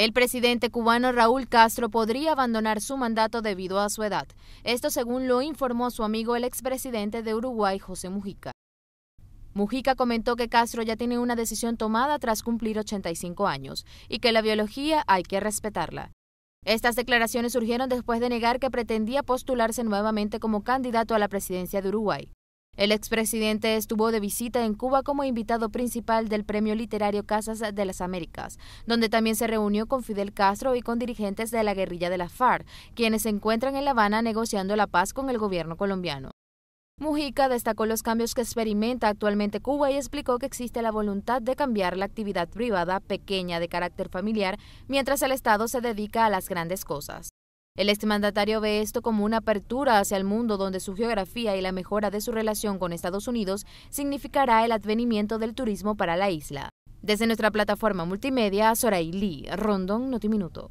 El presidente cubano Raúl Castro podría abandonar su mandato debido a su edad. Esto según lo informó su amigo el expresidente de Uruguay, José Mujica. Mujica comentó que Castro ya tiene una decisión tomada tras cumplir 85 años y que la biología hay que respetarla. Estas declaraciones surgieron después de negar que pretendía postularse nuevamente como candidato a la presidencia de Uruguay. El expresidente estuvo de visita en Cuba como invitado principal del Premio Literario Casas de las Américas, donde también se reunió con Fidel Castro y con dirigentes de la guerrilla de la FARC, quienes se encuentran en La Habana negociando la paz con el gobierno colombiano. Mujica destacó los cambios que experimenta actualmente Cuba y explicó que existe la voluntad de cambiar la actividad privada pequeña de carácter familiar mientras el Estado se dedica a las grandes cosas. El exmandatario ve esto como una apertura hacia el mundo donde su geografía y la mejora de su relación con Estados Unidos significará el advenimiento del turismo para la isla. Desde nuestra plataforma multimedia, Soray Lee, Rondon Notiminuto.